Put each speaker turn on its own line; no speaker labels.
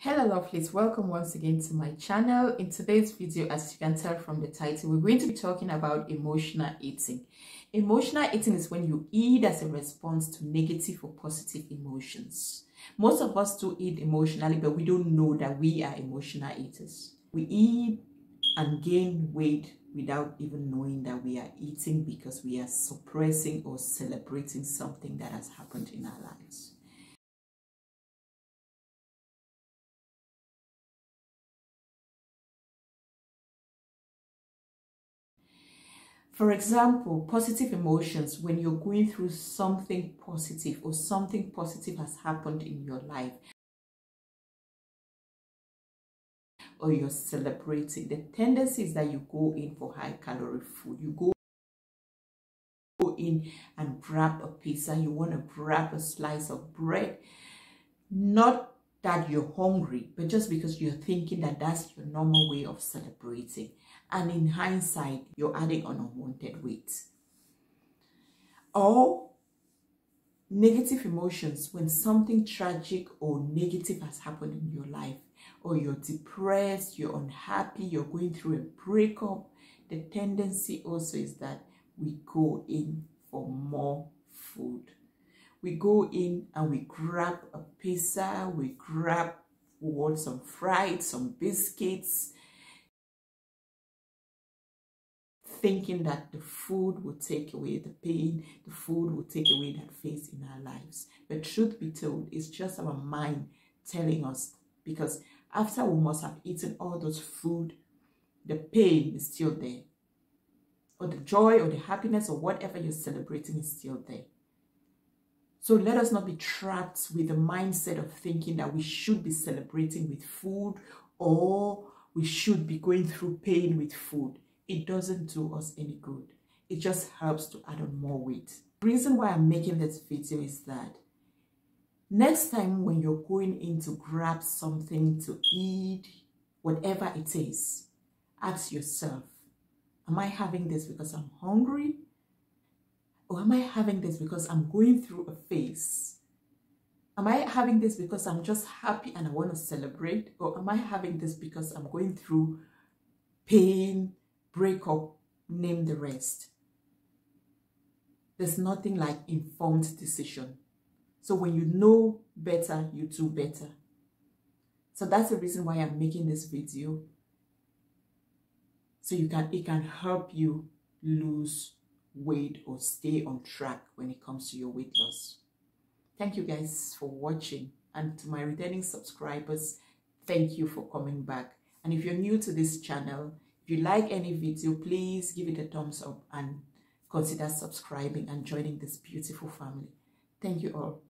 Hello lovelies, welcome once again to my channel. In today's video, as you can tell from the title, we're going to be talking about emotional eating. Emotional eating is when you eat as a response to negative or positive emotions. Most of us do eat emotionally, but we don't know that we are emotional eaters. We eat and gain weight without even knowing that we are eating because we are suppressing or celebrating something that has happened in our lives. For example, positive emotions, when you're going through something positive or something positive has happened in your life, or you're celebrating, the tendency is that you go in for high calorie food. You go in and grab a pizza, you want to grab a slice of bread, not that you're hungry, but just because you're thinking that that's your normal way of celebrating. And in hindsight, you're adding on unwanted weight. Or negative emotions when something tragic or negative has happened in your life, or you're depressed, you're unhappy, you're going through a breakup. The tendency also is that we go in for more food we go in and we grab a pizza, we grab, we want some fried, some biscuits, thinking that the food will take away the pain, the food will take away that phase in our lives. But truth be told, it's just our mind telling us because after we must have eaten all those food, the pain is still there. Or the joy or the happiness or whatever you're celebrating is still there. So let us not be trapped with the mindset of thinking that we should be celebrating with food or we should be going through pain with food. It doesn't do us any good. It just helps to add on more weight. The reason why I'm making this video is that next time when you're going in to grab something to eat, whatever it is, ask yourself, am I having this because I'm hungry or am I having this because I'm going through a phase? Am I having this because I'm just happy and I want to celebrate? Or am I having this because I'm going through pain, breakup, name the rest? There's nothing like informed decision. So when you know better, you do better. So that's the reason why I'm making this video. So you can it can help you lose weight or stay on track when it comes to your weight loss. Thank you guys for watching. And to my returning subscribers, thank you for coming back. And if you're new to this channel, if you like any video, please give it a thumbs up and consider subscribing and joining this beautiful family. Thank you all.